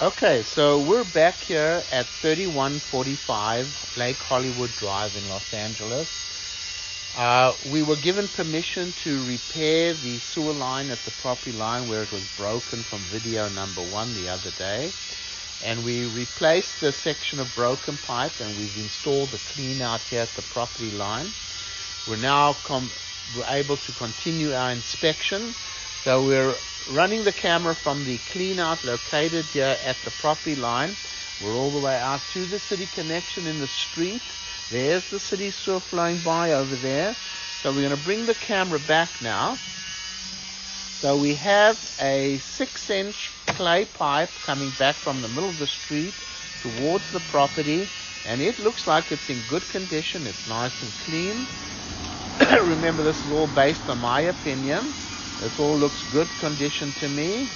Okay, so we're back here at 3145 Lake Hollywood Drive in Los Angeles. Uh, we were given permission to repair the sewer line at the property line where it was broken from video number one the other day. And we replaced the section of broken pipe and we've installed the clean out here at the property line. We're now com- we're able to continue our inspection. So we're running the camera from the clean out located here at the property line. We're all the way out to the city connection in the street. There's the city sewer flowing by over there. So we're going to bring the camera back now. So we have a six inch clay pipe coming back from the middle of the street towards the property and it looks like it's in good condition. It's nice and clean. Remember this is all based on my opinion. This all looks good condition to me.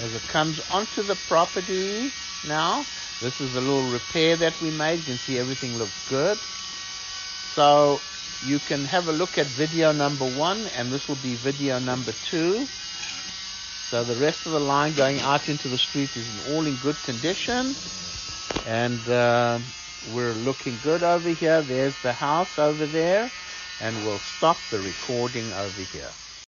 As it comes onto the property now, this is a little repair that we made. You can see everything looks good. So you can have a look at video number one, and this will be video number two. So the rest of the line going out into the street is all in good condition. And uh, we're looking good over here. There's the house over there. And we'll stop the recording over here.